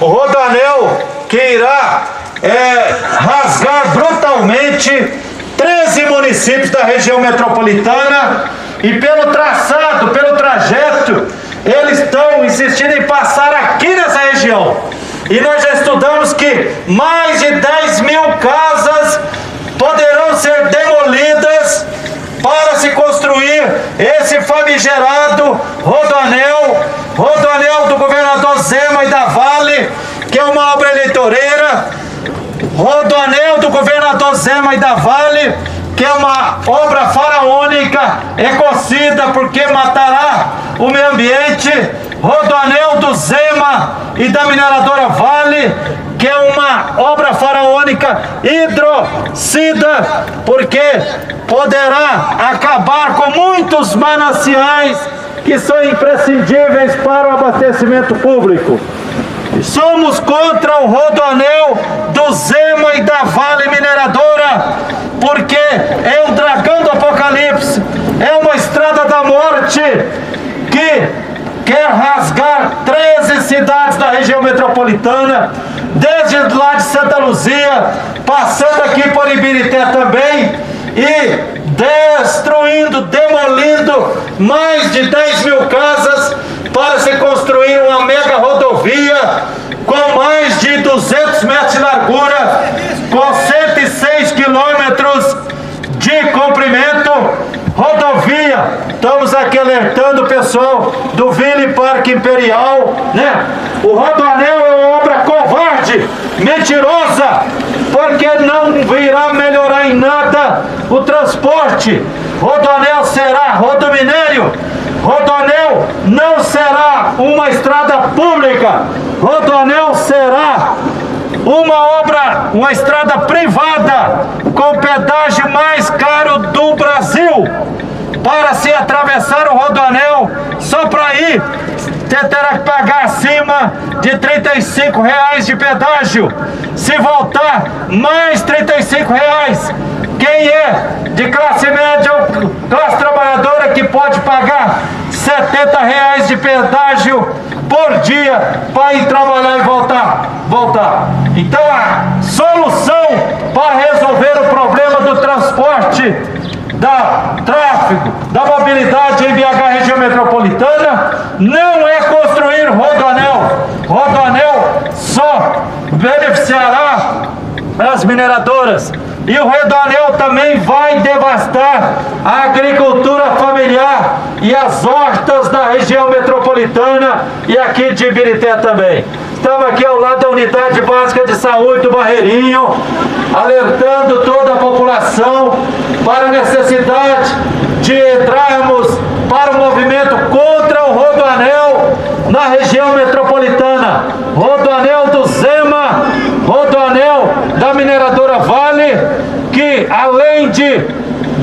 o Rodanel que irá é, rasgar brutalmente 13 municípios da região metropolitana e pelo traçado, pelo trajeto, eles estão insistindo em passar aqui nessa região. E nós já estudamos que mais de 10 mil casas poderão ser demolidas para se construir esse famigerado rodoanel, Zema e da Vale, que é uma obra eleitoreira, rodoanel do governador Zema e da Vale, que é uma obra faraônica, ecocida, porque matará o meio ambiente, rodoanel do Zema e da mineradora Vale, que é uma obra faraônica hidrocida, porque poderá acabar com muitos mananciais que são imprescindíveis para o abastecimento público. Somos contra o rodoanel do Zema e da Vale Mineradora, porque é o dragão do apocalipse, é uma estrada da morte que quer rasgar 13 cidades da região metropolitana, desde lá de Santa Luzia, passando aqui por Ibirité também, e destruindo, demolindo mais de 10 mil casas para se construir uma mega rodovia com mais de 200 metros de largura, com 106 quilômetros de comprimento, rodovia. Estamos aqui alertando o pessoal do Ville Parque Imperial, né? O Rodoanel é uma obra covarde, mentirosa, porque não virá melhorar em nada o transporte. Rodoanel será rodominério. Rodoanel não será uma estrada pública. Rodoanel será uma obra, uma estrada privada com pedágio mais caro do Brasil. Para se atravessar o rodoanel, só para ir, você terá que pagar acima de 35 reais de pedágio. Se voltar, mais 35 reais. Quem é de classe média ou classe trabalhadora que pode pagar 70 reais de pedágio por dia para ir trabalhar e voltar, voltar. Então a solução para resolver o problema do transporte, da tráfego, da mobilidade em BH região metropolitana não é construir rodoanel. Rodoanel só beneficiará as mineradoras. E o Redoanel também vai devastar a agricultura familiar e as hortas da região metropolitana e aqui de Ibirité também. Estamos aqui ao lado da Unidade Básica de Saúde do Barreirinho, alertando toda a população para a necessidade de entrarmos para o movimento contra o Rodoanel na região metropolitana. Rodoanel do Zema, Rodoanel da mineradora Vale, que além de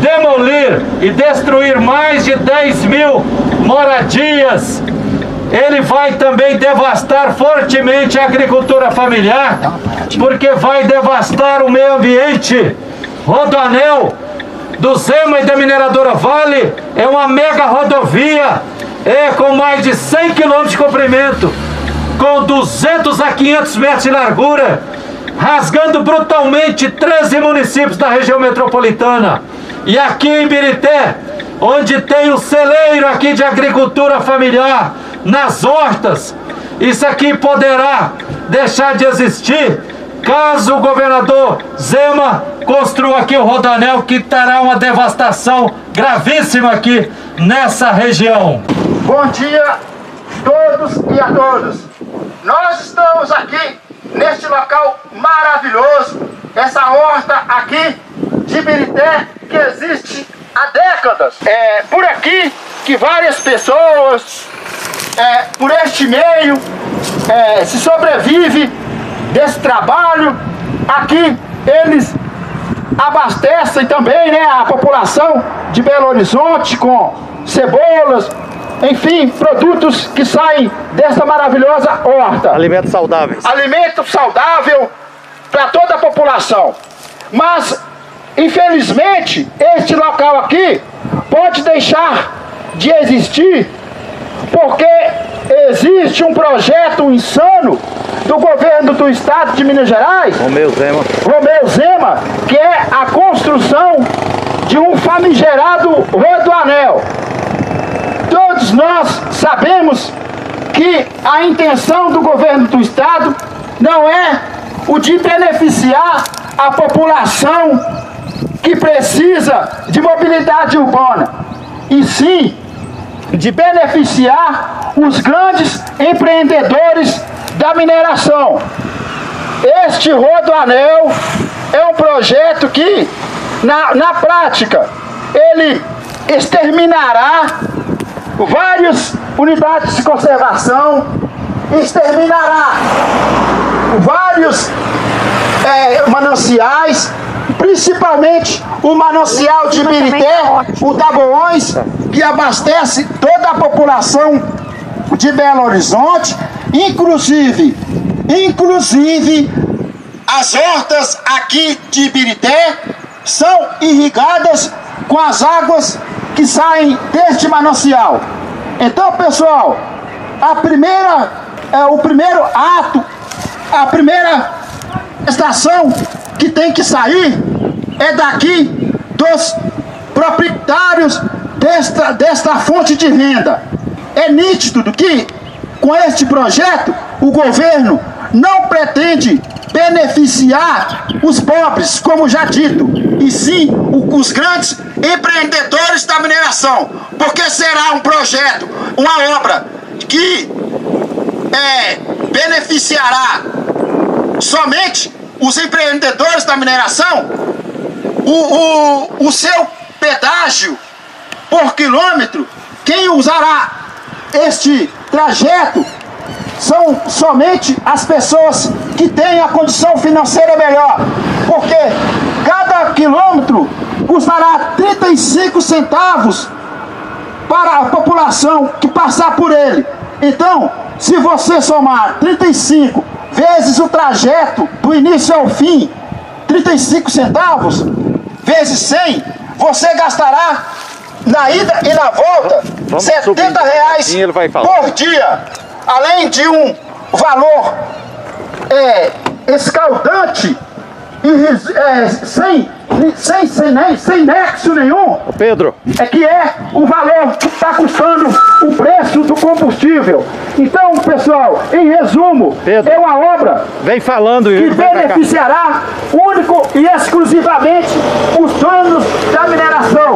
demolir e destruir mais de 10 mil moradias, ele vai também devastar fortemente a agricultura familiar, porque vai devastar o meio ambiente. Rodoanel do Zema e da mineradora Vale é uma mega rodovia, é com mais de 100 quilômetros de comprimento, com 200 a 500 metros de largura, rasgando brutalmente 13 municípios da região metropolitana. E aqui em Birité, onde tem o celeiro aqui de agricultura familiar, nas hortas, isso aqui poderá deixar de existir caso o governador Zema construa aqui o Rodanel, que terá uma devastação gravíssima aqui nessa região. Bom dia a todos e a todas. Nós estamos aqui neste local maravilhoso, essa horta aqui de Birité que existe há décadas. É por aqui que várias pessoas, é, por este meio, é, se sobrevive desse trabalho. Aqui eles abastecem também né, a população de Belo Horizonte com cebolas, enfim, produtos que saem dessa maravilhosa horta. Alimentos saudáveis. Alimento saudável para toda a população. Mas, infelizmente, este local aqui pode deixar de existir porque existe um projeto insano do governo do estado de Minas Gerais, Romeu Zema, Romeu Zema, que é a construção de um famigerado rodoanel. Todos nós sabemos que a intenção do governo do estado não é o de beneficiar a população que precisa de mobilidade urbana, e sim de beneficiar os grandes empreendedores da mineração. Este rodoanel é um projeto que, na, na prática, ele exterminará várias unidades de conservação, exterminará vários é, mananciais, principalmente o manancial de Birité, o Taboões, que abastece toda a população de Belo Horizonte, inclusive, inclusive as hortas aqui de Ibirité são irrigadas com as águas que saem deste manancial. Então, pessoal, a primeira, é, o primeiro ato, a primeira estação que tem que sair é daqui dos proprietários desta, desta fonte de renda. É nítido que, com este projeto, o governo não pretende beneficiar os pobres, como já dito, e sim os grandes empreendedores da mineração, porque será um projeto, uma obra que é, beneficiará somente os empreendedores da mineração, o, o, o seu pedágio por quilômetro, quem usará este trajeto são somente as pessoas que têm a condição financeira melhor, porque cada quilômetro custará 35 centavos para a população que passar por ele. Então, se você somar 35 vezes o trajeto do início ao fim, 35 centavos, vezes 100, você gastará na ida e na volta Vamos 70 subir. reais por dia, além de um valor é, escaldante e é, sem, sem, sem, sem nexo nenhum. Pedro. É que é o valor que está custando o preço do combustível. Então, pessoal, em resumo, Pedro, é uma obra vem falando, que beneficiará único e exclusivamente os donos da mineração.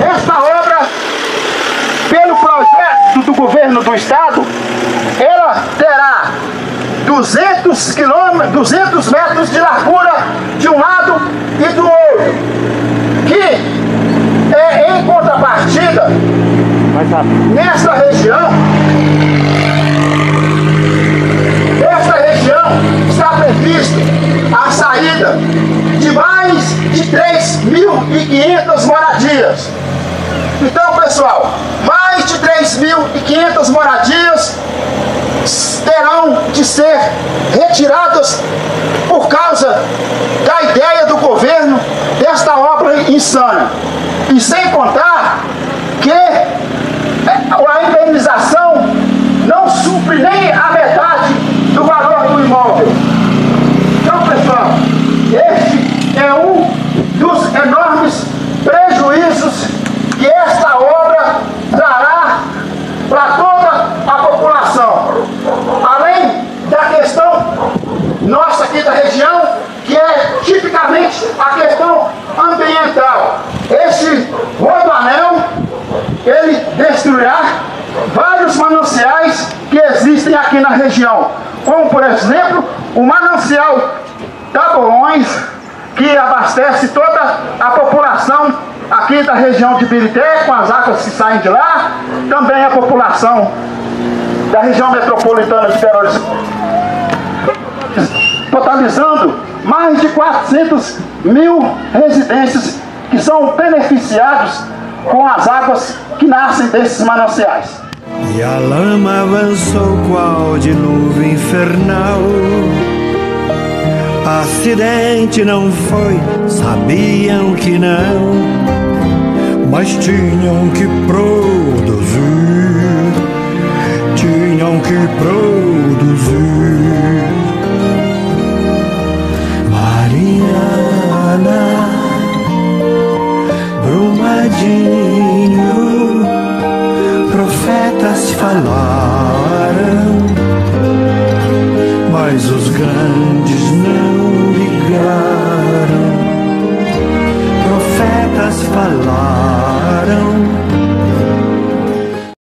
Esta obra, pelo projeto do governo do estado, ela terá 200 quilômetros, 200 metros de largura de um lado e do outro, que é em contrapartida nesta região, nesta região está previsto a saída de mais de 3.500 moradias. Então, pessoal, mais de 3.500 moradias terão de ser retiradas por causa da ideia do governo desta obra insana. E sem contar que a indenização não supre nem a metade do valor do imóvel. Então, pessoal, este é um dos enormes prejuízos que esta obra trará para toda a população. Além da questão nossa aqui da região, que é tipicamente a questão ambiental. Ele destruirá vários mananciais que existem aqui na região, como por exemplo o manancial Tabolões, que abastece toda a população aqui da região de Birité, com as águas que saem de lá, também a população da região metropolitana de Belo Horizonte, totalizando mais de 400 mil residências que são beneficiados com as águas que nascem desses mananciais. E a lama avançou qual dilúvio infernal Acidente não foi, sabiam que não, mas tinham que produzir. tinham que produzir. se falaram, mas os grandes não ligaram. Profetas falaram